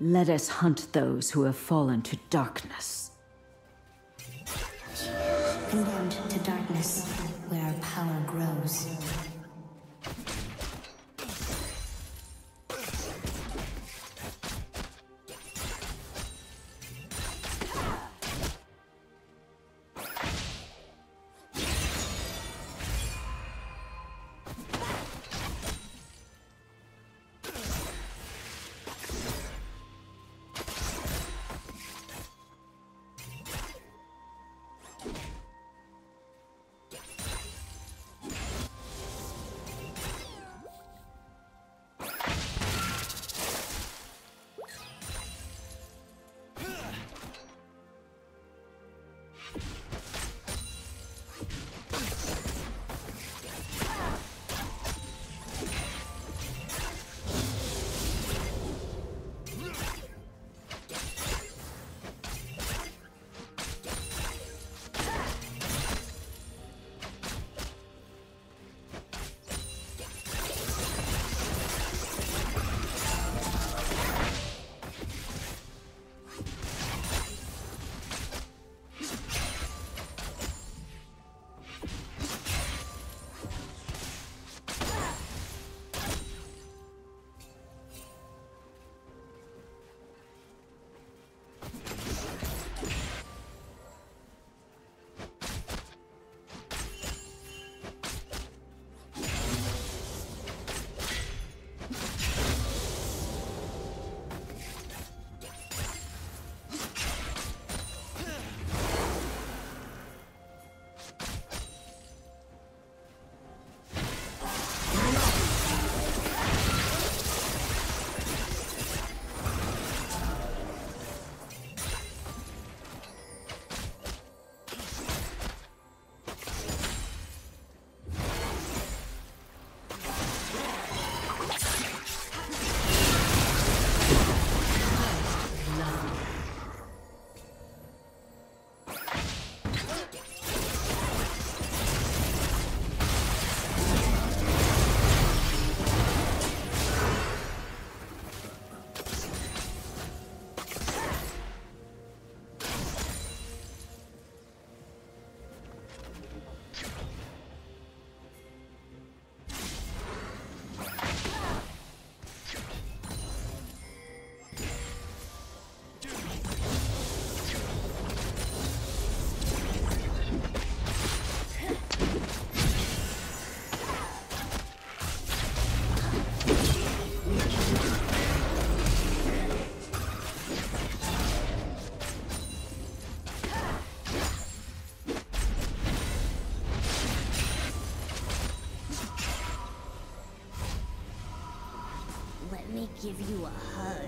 Let us hunt those who have fallen to darkness. Condemned to darkness, where our power grows. Give you a hug.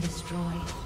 Destroyed.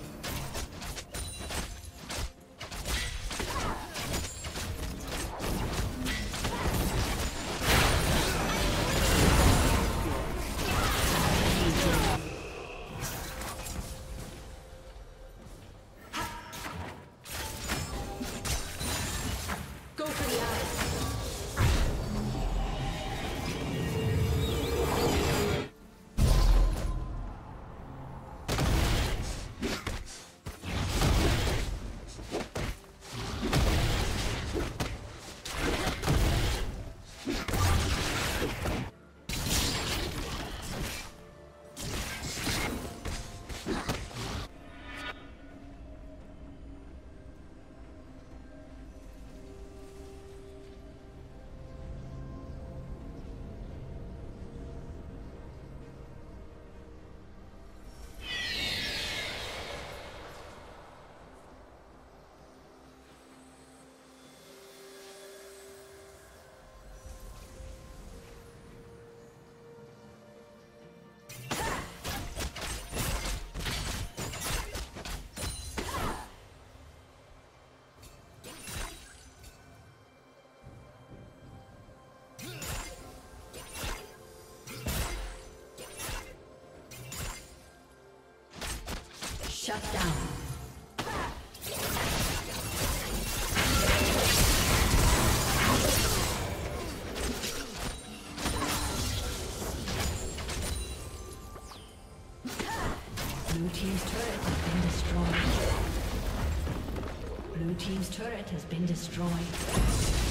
Shut down. Blue Team's turret has been destroyed. Blue Team's turret has been destroyed.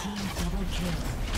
Team double kill.